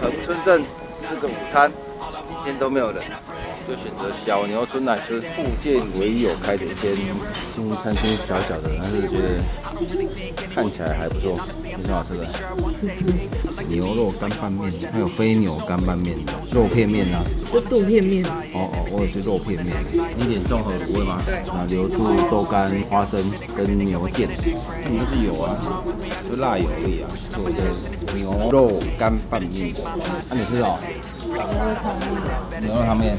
横村镇吃个午餐，今天都没有人，就选择小牛春来吃附近唯一有开的一间新餐厅，小小的，但是觉得看起来还不错，挺好吃的。牛肉干拌面，还有飞牛干拌面、肉片面啊，就肚片面。哦哦，我也是肉片面，一点综合卤味吗？啊，牛肚、豆干、花生跟牛腱，他们就是有啊，就辣油而已啊。做一个牛肉干拌面，那你吃哦？牛肉汤面，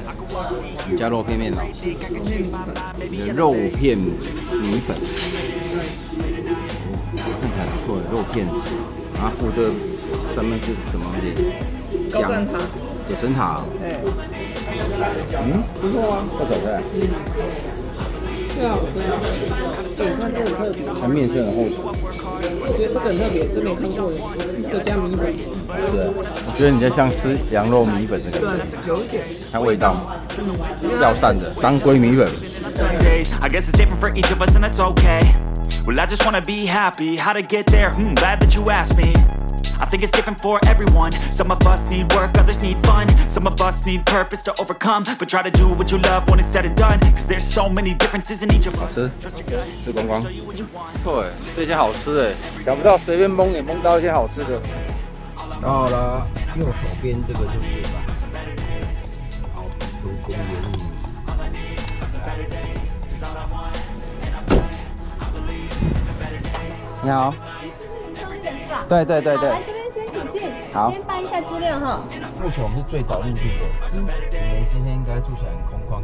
你加肉片面哦？你的肉片米粉，看起来不错，肉片，然后附这上面是什么东西？高赞茶。有蒸塔。对。嗯，不错啊，不走对。对啊，对啊。对，看这个特别。它面是很厚实。我觉得这个很特别，这没看过的，有加米粉。是，我觉得你在像吃羊肉米粉的感觉。对，有一点。看味道，药膳的当归米粉。I guess it's different for each of us, and that's okay. Well, I just wanna be happy. How to get there? Hmm, glad that you asked me. I think it's different for everyone. Some of us need work, others need fun. Some of us need purpose to overcome. But try to do what you love when it's said and done. Cause there's so many differences in each of 好 us. 吃，吃光光。不错哎，这家好吃哎，想不到随便蒙也蒙到一些好吃的。到了右手边这个就是好图公园。你好。 对对对对来，这边先请进，好先办一下资料哈。目前我们是最早入住的，我们今天应该住起来很空旷。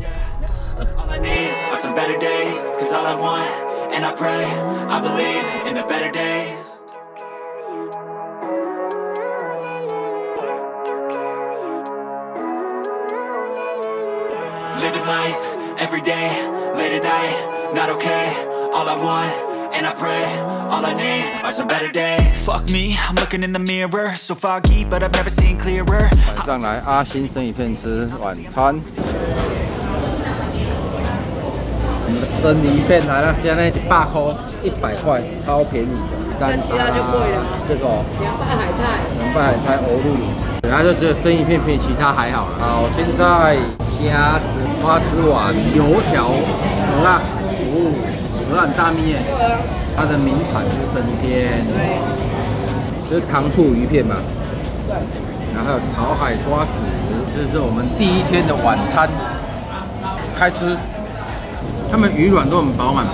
All I need are some better days. Cause all I want, and I pray, I believe in the better days. Living life every day, late at night, not okay. All I want, and I pray, all I need are some better days. Fuck me, I'm looking in the mirror, so foggy, but I've never seen clearer. 晚上来阿星生鱼片吃晚餐。我们的生鱼片来了，今天一百块，一百块，超便宜的。干那其他就贵了这个哦凉拌海菜，凉拌海菜欧陆，然后就只有生鱼片便宜，其他还好了。好，现在虾子、花枝丸、油条、鹅啊，哦，鹅卵大面，它的名产就是生鱼片，这是糖醋鱼片嘛，然后还有炒海瓜子，这是我们第一天的晚餐，开吃。他们鱼卵都很饱满，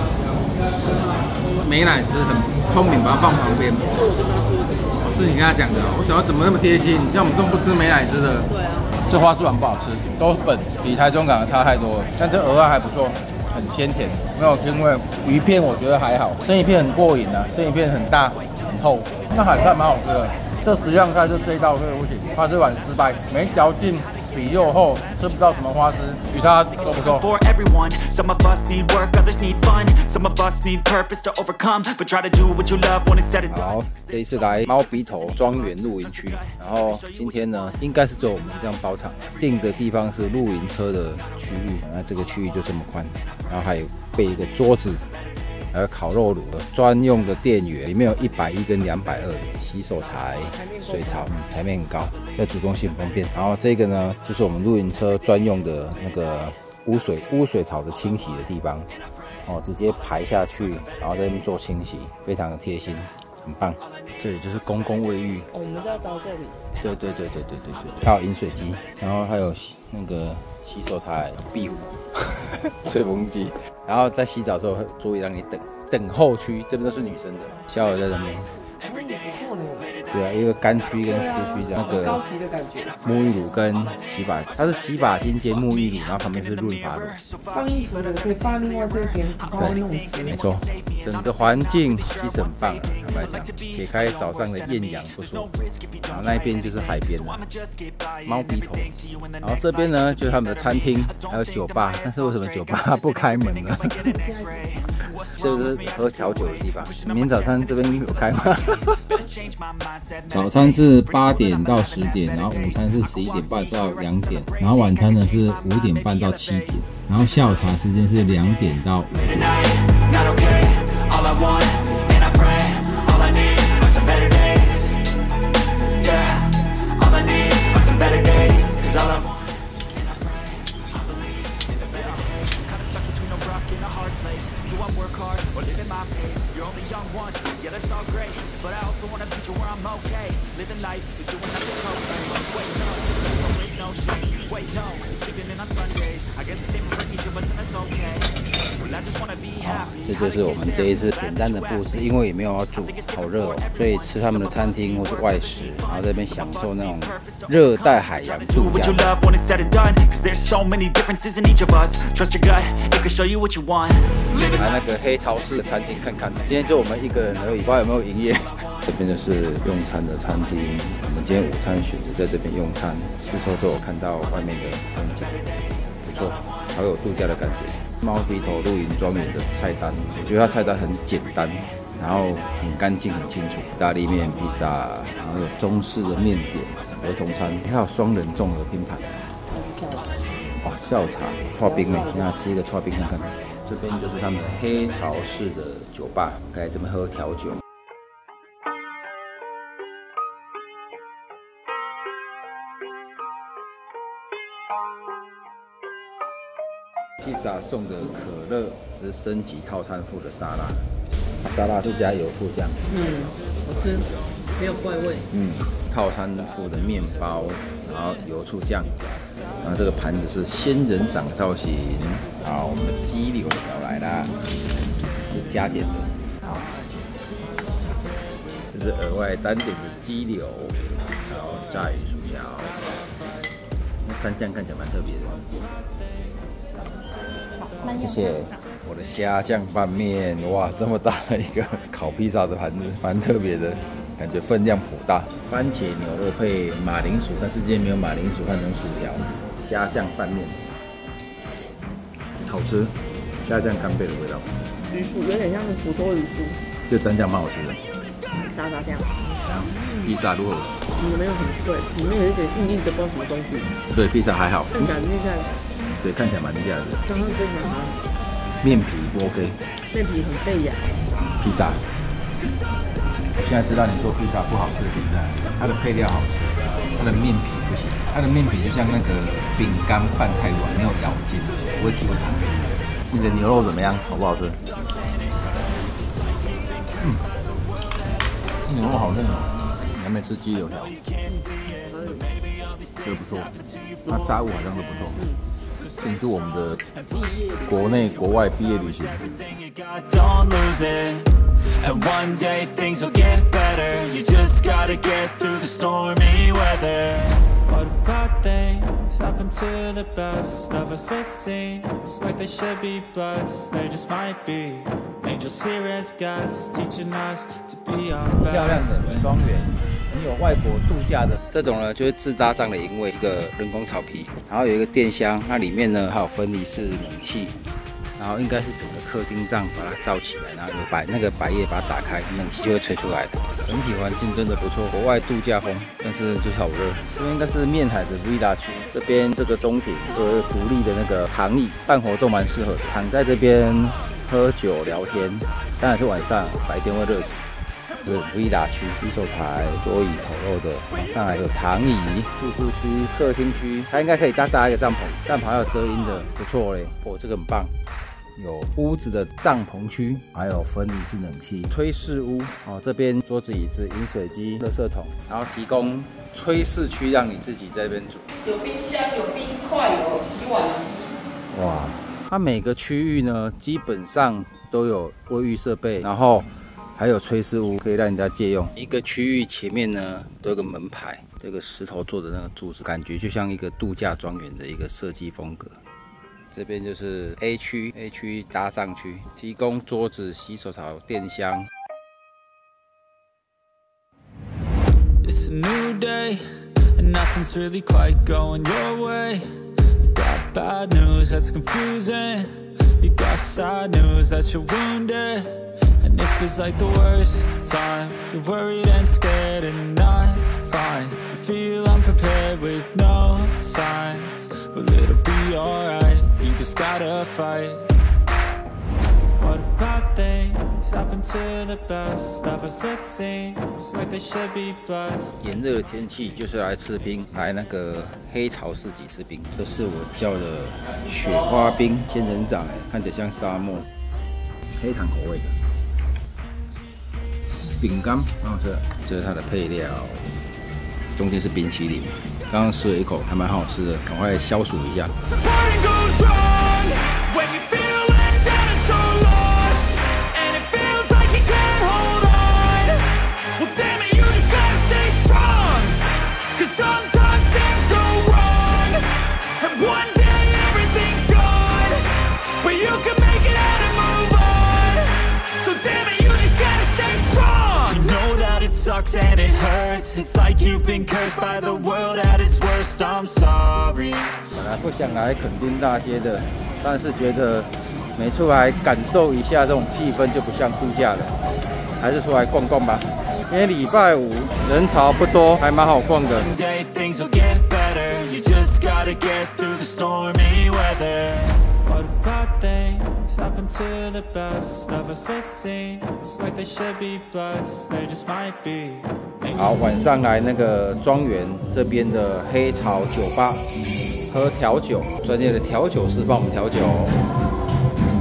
美乃滋很聪明，把它放旁边。哦，是你跟他讲的哦，我想要怎么那么贴心，像我们这种不吃美乃滋的。对啊，这花枝丸不好吃，都粉，比台中港的差太多了。但这鹅啊还不错，很鲜甜，没有腥味。鱼片我觉得还好，生鱼片很过瘾啊，生鱼片很大很厚。那海菜蛮好吃的，这十样菜就这一道对不起，它这碗失败，没嚼劲，皮又厚，吃不到什么花枝，与他够不够。for everyone. Some of us need work, others need fun. Some of us need purpose to overcome. But try to do what you love when it's said and done. 好，这一次来猫鼻头庄园露营区，然后今天呢，应该是只有我们这样包场，定的地方是露营车的区域，那这个区域就这么宽，然后还有备一个桌子，还有烤肉炉专用的电源，里面有一百一跟两百二的洗手台、水槽，嗯台面很高，在主动性很方便。然后这个呢，就是我们露营车专用的那个污水污水槽的清洗的地方。哦，直接排下去，然后在那边做清洗，非常的贴心，很棒。这里就是公共卫浴，哦，我们是要到这里，对对对对对对对，还有饮水机，然后还有那个洗手台、壁虎、吹风机，然后在洗澡的时候会注意让你等等候区，这边都是女生的，小友在这边。对啊，一个干区跟湿区这样，那高个级的感觉。沐浴乳跟洗发，它是洗发精兼沐浴乳，然后旁边是润发乳。放衣服的可以放另外这边，把它弄湿。没错，整个环境其实很棒啊，坦白讲，撇开早上的艳阳不说，然后那边就是海边了，猫鼻头，然后这边呢就是他们的餐厅，还有酒吧，但是为什么酒吧不开门呢？这就是喝调酒的地方。明天早餐这边有开吗？早餐是八点到十点，然后午餐是十一点半到两点，然后晚餐呢是五点半到七点，然后下午茶时间是两点到五点。Once, yeah that's all great But I also want a future where I'm okay. Living life is doing nothing okay Wait no, 好，这就是我们这一次简单的布置，因为也没有要住，好热哦，所以吃他们的餐厅或是外食，然后在这边享受那种热带海洋度假。来那个黑超市的餐厅看看，今天就我们一个人而已，不知道有没有营业。这边就是用餐的餐厅，我们今天午餐选择在这边用餐，四周都。有看到外面的风景，不错，好有度假的感觉。猫鼻头露营庄园的菜单，我觉得它菜单很简单，然后很干净很清楚。意大利面、披萨，然后有中式的面点、儿童餐，还有双人综合拼盘。哦，下午茶，串冰呢，那吃一个串冰看看。这边就是他们黑潮式的酒吧，该怎么喝调酒。萨送的可乐，这是升级套餐附的沙拉，沙拉是加油醋酱。嗯，好吃，没有怪味。嗯，套餐附的面包，然后油醋酱，然后这个盘子是仙人掌造型。好，我们的鸡柳条来啦，是加点的。好，这是额外单点的鸡柳，然后炸鱼薯条。那蘸酱看起来蛮特别的。谢谢。我的虾酱拌面，哇，这么大的一个烤披萨的盘子，蛮特别的，感觉分量颇大。番茄牛肉配马铃薯，但是今天没有马铃薯换成薯条。虾酱拌面，好吃，虾酱干贝的味道，鱼薯有点像是土豆鱼薯，这蘸酱蛮好吃的。沙沙酱，然后披萨如何？里面有很脆，里面有一点硬硬的不知道什么东西，对，披萨还好，看起来面下来对，看起来蛮厉害的。刚刚非常好，面皮不 OK，面皮很费呀，披萨。我现在知道你做披萨不好吃的点在哪，它的配料好吃，它的面皮不行，它的面皮就像那个饼干拌太软，没有咬劲，不会 Q 弹。你的牛肉怎么样？好不好吃？嗯，牛肉好嫩哦。你还没吃鸡柳条？这个不错，它炸物好像都不错。庆祝我们的国内国外毕业旅行。Everything you got, don't lose it. And one day things will get better. You just gotta get through the stormy weather. What about things happen to the best of us? It seems like they should be blessed. They just might be angels here as guests, teaching us to be our best. 有外国度假的这种呢，就是自搭帐的营位，一个人工草皮，然后有一个电箱，那里面呢还有分离式冷气，然后应该是整个客厅帐把它罩起来，然后有百那个百叶把它打开，冷气就会吹出来的。整体环境真的不错，国外度假风，但是就是好热。这边应该是面海的 villa 区，这边这个中庭有一个独立的那个躺椅，办活动蛮适合的，躺在这边喝酒聊天，当然是晚上，白天会热死。是 villa 区，洗手台、桌椅、头肉的，往上来有躺椅、住宿区、客厅区，它应该可以搭搭一个帐篷，帐篷还有遮阴的，不错嘞，哦，这个很棒。有屋子的帐篷区，还有分离式冷气、炊事屋哦。这边桌子、椅子、饮水机、垃圾桶，然后提供炊事区，让你自己在这边煮。有冰箱，有冰块，有洗碗机，哇，它每个区域呢，基本上都有卫浴设备，然后还有炊事屋可以让人家借用。一个区域前面呢，都有个门牌，这个石头做的那个柱子，感觉就像一个度假庄园的一个设计风格。这边就是 A 区，A 区搭帐区，提供桌子、洗手槽、电箱。It's a new day, and nothing's really quite going your way. You got bad news that's confusing. You got sad news that you're wounded. And it feels like the worst time. You're worried and scared and not fine. You feel unprepared with no signs. Well, it'll be alright. You just gotta fight. What about things happen to the best of us? It seems like they should be blessed. 炎热的天气就是来吃冰，来那个黑潮市集吃冰。这是我叫的雪花冰，仙人掌，看着像沙漠。黑糖口味的饼干，好吃这这是它的配料，中间是冰淇淋。刚刚吃了一口，还蛮好吃的，赶快消暑一下。And it hurts It's like you've been cursed by the world at its worst I'm sorry 本来不想来垦丁大街的，但是觉得没出来感受一下这种气氛就不像度假了，还是出来逛逛吧。因为礼拜五人潮不多，还蛮好逛的。好晚上来那个庄园这边的黑潮酒吧喝调酒专业的调酒师帮我们调酒。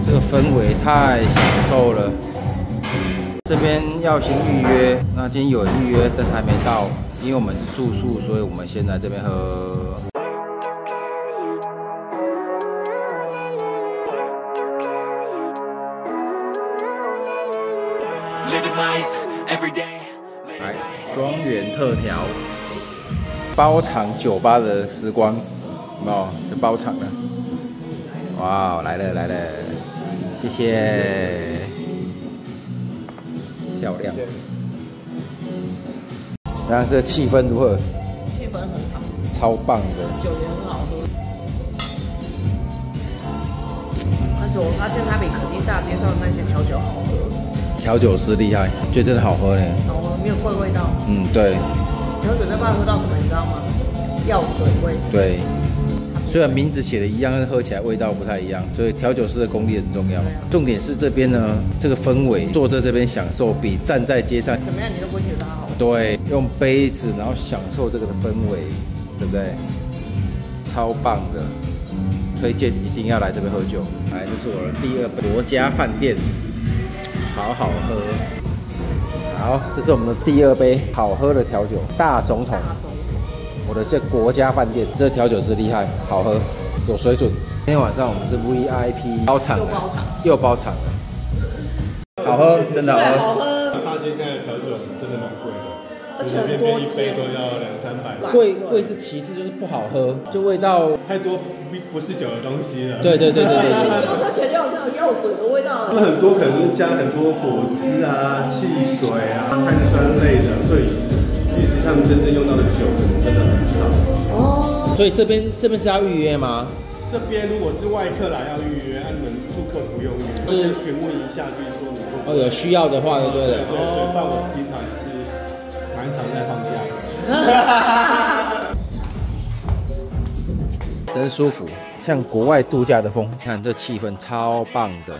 这个氛围太享受了。这边要先预约那今天有人预约但是还没到因为我们是住宿所以我们先来这边喝。来，庄园特调，包场酒吧的时光，有没有？就包场了。哇，来了来了，谢谢，漂亮。然后这气氛如何？气氛很好，超棒的，酒也很好喝。而且我发现它比肯定大街上的那些调酒好喝。调酒师厉害，觉得真的好喝呢。好喝，没有怪味道。嗯，对。调酒在外喝到什么，你知道吗？药水味。对。虽然名字写的一样，但是喝起来味道不太一样，所以调酒师的功力很重要。重点是这边呢，这个氛围，坐在这边享受，比站在街上怎么样，你都不会觉得它好。对，用杯子然后享受这个的氛围，对不对？超棒的，推荐一定要来这边喝酒。来，这是我的第二国家饭店。好好喝，好，这是我们的第二杯好喝的调酒，大总统，我的这国家饭店，这调酒师厉害，好喝，有水准。今天晚上我们是 VIP 包场，又包场，好喝，真的好喝。很多一杯都要两三百，贵贵是其次，就是不好喝，就味道太多不不是酒的东西了。对对对对对对。它前面好像有药水的味道。他们很多可能是加很多果汁啊、汽水啊、碳酸类的，所以其实他们真正用到的酒可能真的很少。哦。所以这边这边是要预约吗？这边如果是外客来要预约，按你们住客不用预约，就是询问一下，就是说你哦有需要的话，对不对？对对，真舒服，像国外度假的风。看这气氛超棒的。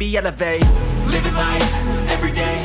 elevate Living life, everyday